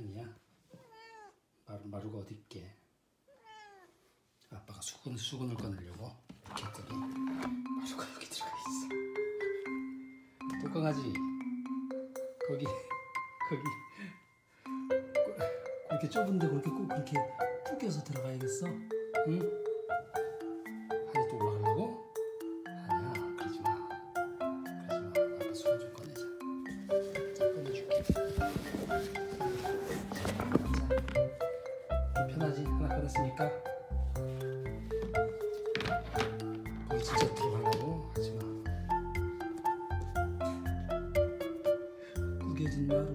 아니야. 마루, 마루가 어디 있게. 아빠가 수건, 수건을 꺼내려고 이렇게 했더니 마루가 여기 들어가 있어. 뚜껑하지 거기, 거기. 꼭 그렇게 좁은데 그렇게 꼭 그렇게 뚫겨서 들어가야겠어? 응? 꺼냈으니까. 거기 진짜 들어가려고 하지 마. 구겨진 마루.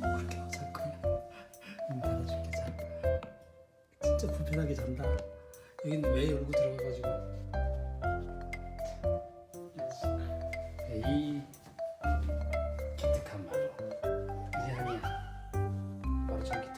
그렇게 잘 거야. 눈 닫아줄게, 자. 진짜 불편하게 잔다. 여기는 왜 열고 들어가가지고. 에이, 참 기특하지, 그지?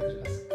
어떻게 들어갔어?